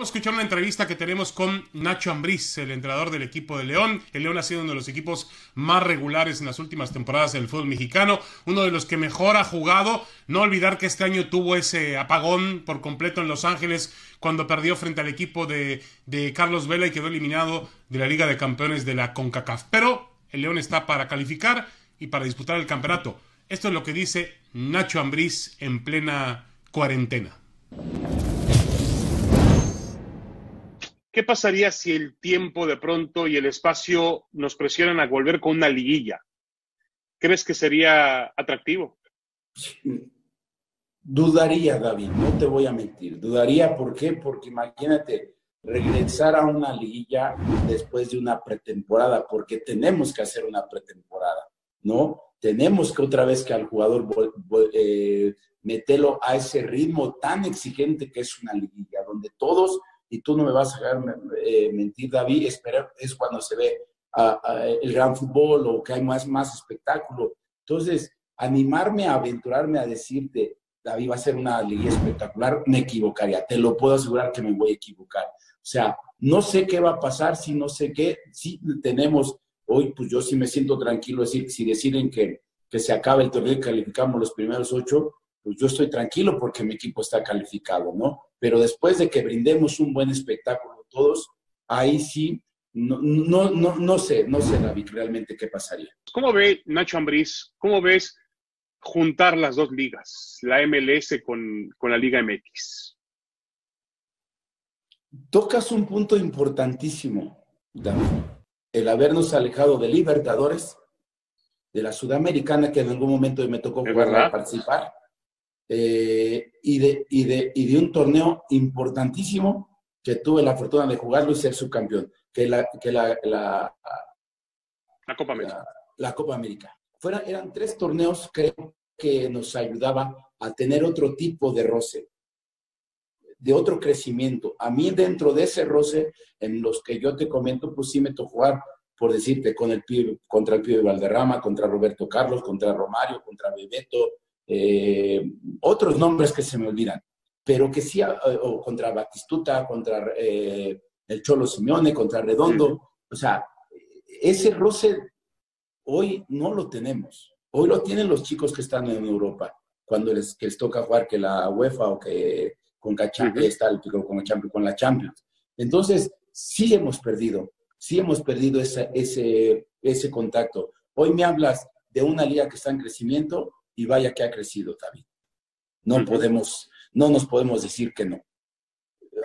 Vamos a escuchar una entrevista que tenemos con Nacho Ambriz, el entrenador del equipo de León. El León ha sido uno de los equipos más regulares en las últimas temporadas del fútbol mexicano, uno de los que mejor ha jugado. No olvidar que este año tuvo ese apagón por completo en Los Ángeles cuando perdió frente al equipo de, de Carlos Vela y quedó eliminado de la Liga de Campeones de la CONCACAF. Pero el León está para calificar y para disputar el campeonato. Esto es lo que dice Nacho Ambriz en plena cuarentena. ¿Qué pasaría si el tiempo de pronto y el espacio nos presionan a volver con una liguilla? ¿Crees que sería atractivo? Dudaría, David, no te voy a mentir. Dudaría, ¿por qué? Porque imagínate regresar a una liguilla después de una pretemporada, porque tenemos que hacer una pretemporada, ¿no? Tenemos que otra vez que al jugador eh, meterlo a ese ritmo tan exigente que es una liguilla, donde todos y tú no me vas a dejar eh, mentir, David, esperar, es cuando se ve el gran fútbol o que hay más, más espectáculo. Entonces, animarme a aventurarme a decirte, David, va a ser una liga espectacular, me equivocaría. Te lo puedo asegurar que me voy a equivocar. O sea, no sé qué va a pasar, si no sé qué, si tenemos, hoy pues yo sí me siento tranquilo, decir, si deciden que, que se acabe el torneo y calificamos los primeros ocho, pues yo estoy tranquilo porque mi equipo está calificado, ¿no? Pero después de que brindemos un buen espectáculo todos, ahí sí, no, no, no, no sé, no sé, David, realmente qué pasaría. ¿Cómo ve Nacho Ambriz? ¿Cómo ves juntar las dos ligas, la MLS con, con la Liga MX? Tocas un punto importantísimo, David. El habernos alejado de Libertadores, de la Sudamericana, que en algún momento me tocó participar, eh, y, de, y, de, y de un torneo importantísimo que tuve la fortuna de jugarlo y ser subcampeón, que la, que la, la, la Copa América. La, Copa América. Fuera, eran tres torneos, creo que nos ayudaba a tener otro tipo de roce, de otro crecimiento. A mí dentro de ese roce, en los que yo te comento, pues sí me tocó jugar, por decirte, con el contra el de Valderrama, contra Roberto Carlos, contra Romario, contra Bebeto, eh, otros nombres que se me olvidan, pero que sí, eh, o contra Batistuta, contra eh, el Cholo Simeone, contra Redondo, o sea, ese roce hoy no lo tenemos. Hoy lo tienen los chicos que están en Europa, cuando les, les toca jugar que la UEFA o que con, está el, con, con la Champions. Entonces, sí hemos perdido, sí hemos perdido ese, ese, ese contacto. Hoy me hablas de una liga que está en crecimiento y vaya que ha crecido David. No podemos, no nos podemos decir que no.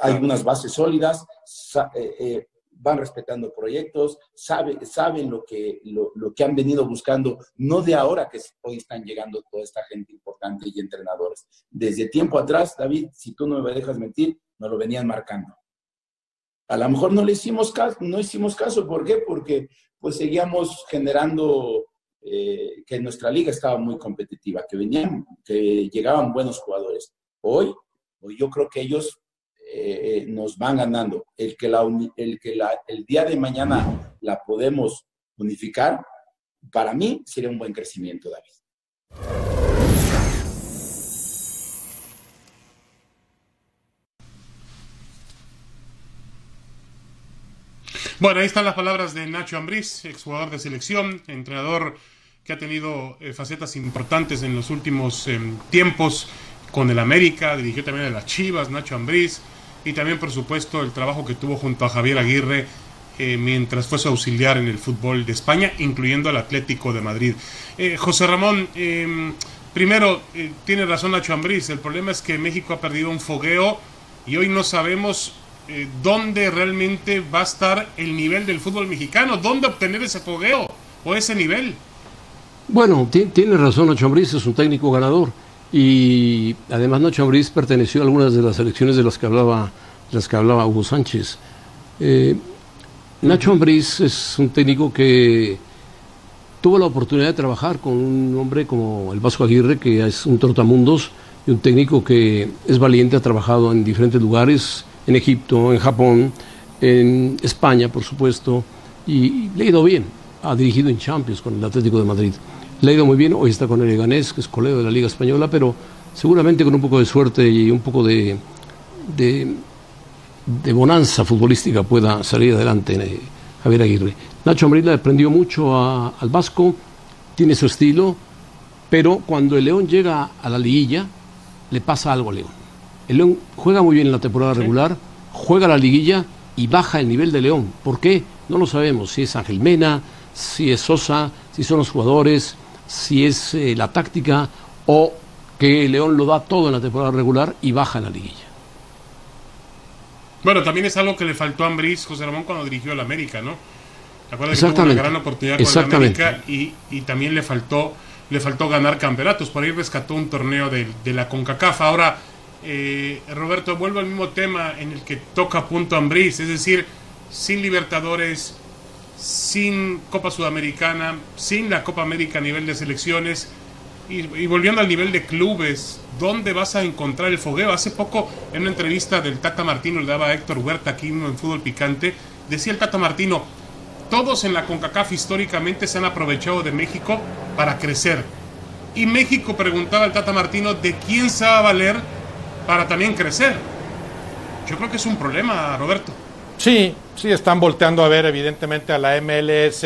Hay unas bases sólidas, eh, eh, van respetando proyectos, sabe, saben lo que, lo, que han venido buscando, no de ahora que hoy están llegando toda esta gente importante y entrenadores. Desde tiempo atrás, David, si tú no me dejas mentir, nos lo venían marcando. A lo mejor no le hicimos caso, no hicimos caso, ¿por qué? Porque pues seguíamos generando eh, que nuestra liga estaba muy competitiva, que venían, que llegaban buenos jugadores. Hoy, hoy yo creo que ellos eh, nos van ganando. El que, la, el, que la, el día de mañana la podemos unificar, para mí sería un buen crecimiento, David. Bueno, ahí están las palabras de Nacho Ambriz, exjugador de selección, entrenador que ha tenido eh, facetas importantes en los últimos em, tiempos con el América, dirigió también a las Chivas, Nacho Ambriz, y también, por supuesto, el trabajo que tuvo junto a Javier Aguirre eh, mientras fue su auxiliar en el fútbol de España, incluyendo al Atlético de Madrid. Eh, José Ramón, em, primero, tiene razón Nacho Ambriz, el problema es que México ha perdido un fogueo y hoy no sabemos dónde realmente va a estar el nivel del fútbol mexicano, dónde obtener ese fogueo o ese nivel. Bueno, tiene razón Nacho Ambriz, es un técnico ganador. Y además Nacho Ambriz perteneció a algunas de las elecciones de las que hablaba, las que hablaba Hugo Sánchez. Eh, Nacho Ambriz es un técnico que tuvo la oportunidad de trabajar con un hombre como el Vasco Aguirre, que es un trotamundos y un técnico que es valiente, ha trabajado en diferentes lugares, en Egipto, en Japón, en España, por supuesto, y le ha ido bien. Ha dirigido en Champions con el Atlético de Madrid. Le ha ido muy bien, hoy está con el Leganés, que es colega de la Liga Española, pero seguramente con un poco de suerte y un poco de, de bonanza futbolística pueda salir adelante eh, Javier Aguirre. Nacho Ambriz le aprendió mucho al Vasco, tiene su estilo, pero cuando el León llega a la liguilla, le pasa algo a León. El León juega muy bien en la temporada regular, juega la liguilla y baja el nivel de León. ¿Por qué? No lo sabemos. Si es Ángel Mena, si es Sosa, si son los jugadores, si es eh, la táctica o que León lo da todo en la temporada regular y baja en la liguilla. Bueno, también es algo que le faltó a Ambriz, José Ramón, cuando dirigió al América, ¿no? Exactamente. Que tuvo una gran oportunidad con el América y, y, también le faltó, le faltó ganar campeonatos. Por ahí rescató un torneo de, de la CONCACAF. Ahora, eh, Roberto, vuelvo al mismo tema en el que toca punto Ambriz, es decir, sin Libertadores, sin Copa Sudamericana, sin la Copa América a nivel de selecciones y, volviendo al nivel de clubes, ¿dónde vas a encontrar el fogueo? Hace poco, en una entrevista del Tata Martino, le daba a Héctor Huerta aquí en Fútbol Picante, decía el Tata Martino, todos en la CONCACAF históricamente se han aprovechado de México para crecer. Y México, preguntaba el Tata Martino, ¿de quién se va a valer para también crecer? Yo creo que es un problema, Roberto. Sí, sí, están volteando a ver evidentemente a la MLS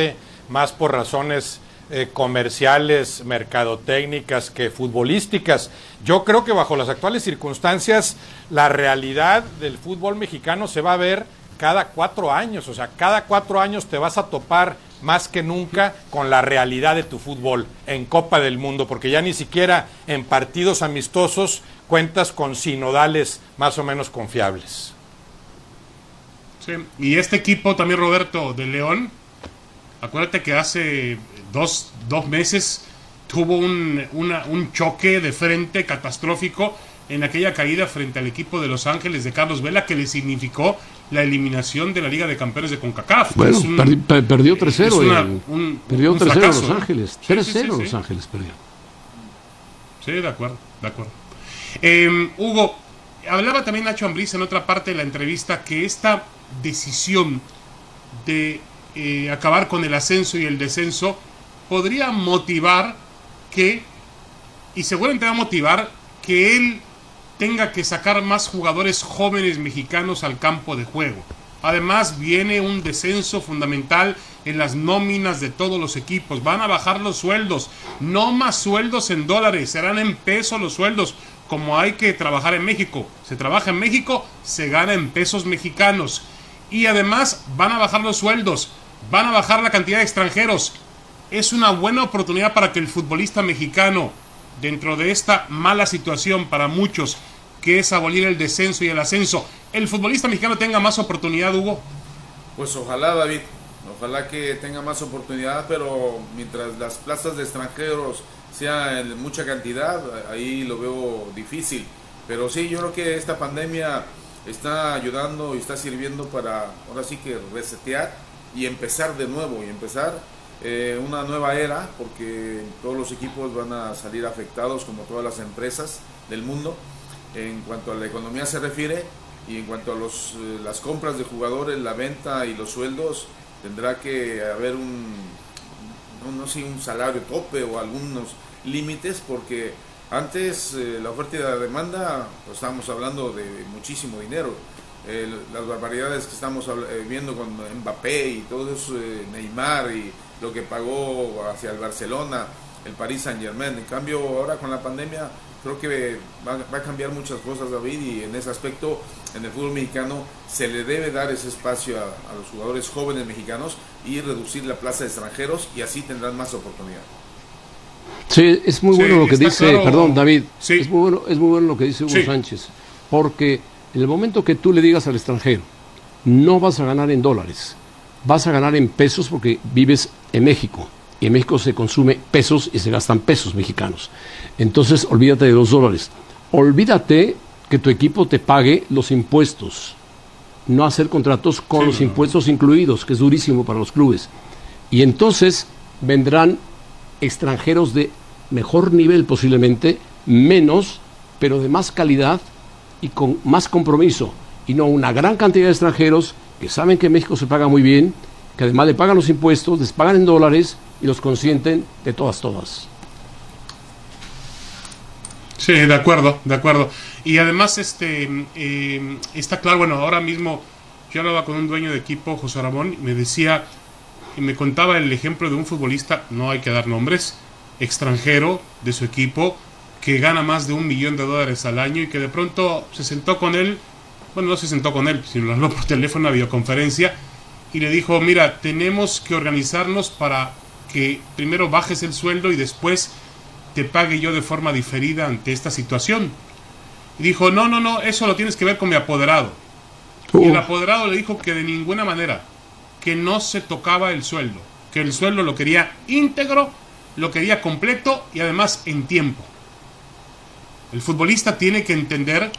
más por razones eh, comerciales, mercadotécnicas que futbolísticas. Yo creo que bajo las actuales circunstancias la realidad del fútbol mexicano se va a ver cada cuatro años, o sea, cada cuatro años te vas a topar más que nunca con la realidad de tu fútbol en Copa del Mundo, porque ya ni siquiera en partidos amistosos cuentas con sinodales más o menos confiables. Sí, y este equipo también, Roberto, de León, acuérdate que hace dos, dos meses tuvo un, un choque de frente catastrófico en aquella caída frente al equipo de Los Ángeles de Carlos Vela que le significó la eliminación de la Liga de Campeones de CONCACAF. Bueno, perdió 3-0. Perdió 3-0 Los Ángeles. 3-0 Los Ángeles perdió. Sí, de acuerdo, de acuerdo. Em, Hugo, hablaba también Nacho Ambriz en otra parte de la entrevista que esta decisión de eh, acabar con el ascenso y el descenso podría motivar que, y seguramente va a motivar que él tenga que sacar más jugadores jóvenes mexicanos al campo de juego. Además viene un descenso fundamental en las nóminas de todos los equipos. Van a bajar los sueldos. No más sueldos en dólares, serán en pesos los sueldos, como hay que trabajar en México. Se trabaja en México, se gana en pesos mexicanos. Y además van a bajar los sueldos, van a bajar la cantidad de extranjeros es una buena oportunidad para que el futbolista mexicano, dentro de esta mala situación para muchos, que es abolir el descenso y el ascenso, el futbolista mexicano tenga más oportunidad, Hugo? Pues ojalá, David. Ojalá que tenga más oportunidad, pero mientras las plazas de extranjeros sean en mucha cantidad, ahí lo veo difícil. Pero sí, yo creo que esta pandemia está ayudando y está sirviendo para, ahora sí que resetear y empezar de nuevo y empezar eh, una nueva era porque todos los equipos van a salir afectados como todas las empresas del mundo en cuanto a la economía se refiere y en cuanto a los, eh, las compras de jugadores, la venta y los sueldos tendrá que haber un no, sé, un salario tope o algunos límites porque antes eh, la oferta y la demanda pues estábamos hablando de muchísimo dinero las barbaridades que estamos viendo con Mbappé y todo eso, Neymar y lo que pagó hacia el Barcelona, el Paris Saint Germain. En cambio, ahora con la pandemia, creo que va, a cambiar muchas cosas, David, y en ese aspecto, en el fútbol mexicano, se le debe dar ese espacio a, los jugadores jóvenes mexicanos y reducir la plaza de extranjeros, y así tendrán más oportunidad. Sí, es muy bueno lo que dice, perdón, David, es, muy bueno, es muy bueno lo que dice Hugo Sánchez, porque en el momento que tú le digas al extranjero, no vas a ganar en dólares, vas a ganar en pesos porque vives en México. Y en México se consume pesos y se gastan pesos mexicanos. Entonces, olvídate de los dólares. Olvídate que tu equipo te pague los impuestos. No hacer contratos con los impuestos incluidos, que es durísimo para los clubes. Y entonces vendrán extranjeros de mejor nivel posiblemente, menos, pero de más calidad y con más compromiso. Y no una gran cantidad de extranjeros que saben que México se paga muy bien, que además le pagan los impuestos, les pagan en dólares y los consienten de todas, todas. Sí, de acuerdo, de acuerdo. Y además, este, eh, está claro, bueno, ahora mismo yo hablaba con un dueño de equipo, José Ramón, y me decía, y me contaba el ejemplo de un futbolista, no hay que dar nombres, extranjero de su equipo, que gana más de un millón de dólares al año y que de pronto se sentó con él, bueno, no se sentó con él, sino lo habló por teléfono, a videoconferencia, y le dijo, mira, tenemos que organizarnos para que primero bajes el sueldo y después te pague yo de forma diferida ante esta situación. Y dijo, no, no, no, eso lo tienes que ver con mi apoderado. Y el apoderado le dijo que de ninguna manera, que no se tocaba el sueldo, que el sueldo lo quería íntegro, lo quería completo y además en tiempo. El futbolista tiene que entender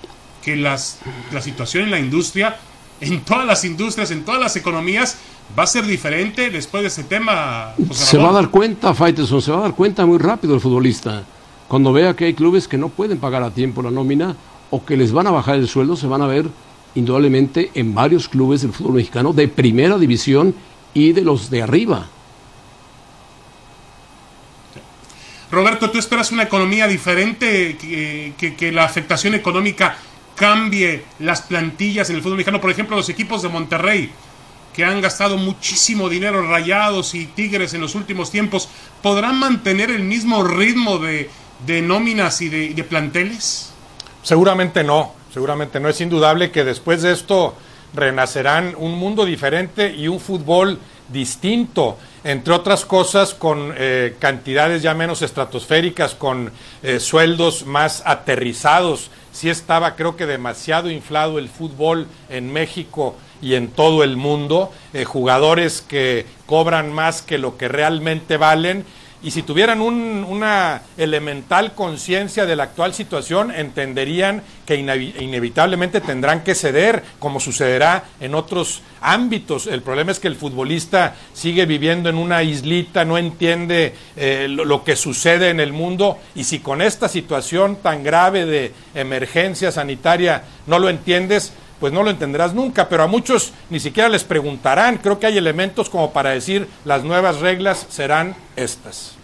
que las, la situación en la industria, en todas las industrias, en todas las economías, va a ser diferente después de ese tema. José se va a dar cuenta, Faiteson, se va a dar cuenta muy rápido el futbolista. Cuando vea que hay clubes que no pueden pagar a tiempo la nómina o que les van a bajar el sueldo, se van a ver indudablemente en varios clubes del fútbol mexicano de primera división y de los de arriba. Roberto, ¿tú esperas una economía diferente, que, que, la afectación económica cambie las plantillas en el fútbol mexicano? Por ejemplo, los equipos de Monterrey, que han gastado muchísimo dinero, Rayados y Tigres en los últimos tiempos, ¿podrán mantener el mismo ritmo de, de nóminas y de, de planteles? Seguramente no, seguramente no. Es indudable que después de esto renacerán un mundo diferente y un fútbol distinto, entre otras cosas con eh, cantidades ya menos estratosféricas, con eh, sueldos más aterrizados. Sí estaba creo que demasiado inflado el fútbol en México y en todo el mundo, eh, jugadores que cobran más que lo que realmente valen y si tuvieran una elemental conciencia de la actual situación, entenderían que inevitablemente tendrán que ceder, como sucederá en otros ámbitos. El problema es que el futbolista sigue viviendo en una islita, no entiende eh, lo, que sucede en el mundo, y si con esta situación tan grave de emergencia sanitaria no lo entiendes, pues no lo entenderás nunca, pero a muchos ni siquiera les preguntarán. Creo que hay elementos como para decir las nuevas reglas serán estas.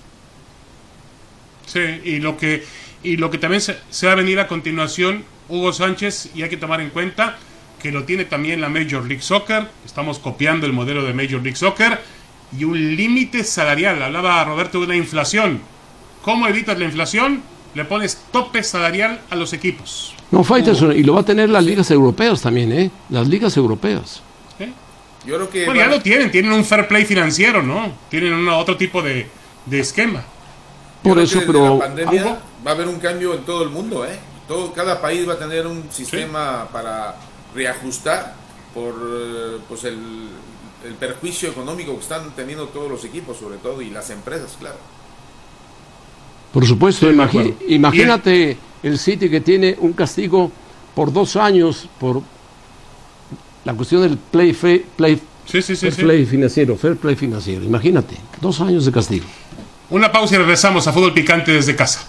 Sí, y lo que, y lo que también se, va a venir a continuación, Hugo Sánchez, y hay que tomar en cuenta que lo tiene también la Major League Soccer, estamos copiando el modelo de Major League Soccer, y un límite salarial. Hablaba Roberto de una inflación. ¿Cómo evitas la inflación? Le pones tope salarial a los equipos. No, Faitelson, y lo va a tener las ligas europeas también, ¿eh? Las ligas europeas. Yo creo que. Bueno, ya lo tienen, tienen un fair play financiero, ¿no? Tienen un otro tipo de, esquema. Por eso, pero. La pandemia va a haber un cambio en todo el mundo, ¿eh? Todo, cada país va a tener un sistema para reajustar por eh, pues el, el perjuicio económico que están teniendo todos los equipos, sobre todo, y las empresas, claro. Por supuesto, imagínate el City que tiene un castigo por dos años por la cuestión del play, play, play financiero, fair play financiero. Imagínate, dos años de castigo. Una pausa y regresamos a Fútbol Picante desde casa.